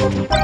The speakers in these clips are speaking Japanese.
Bye.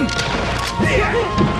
うん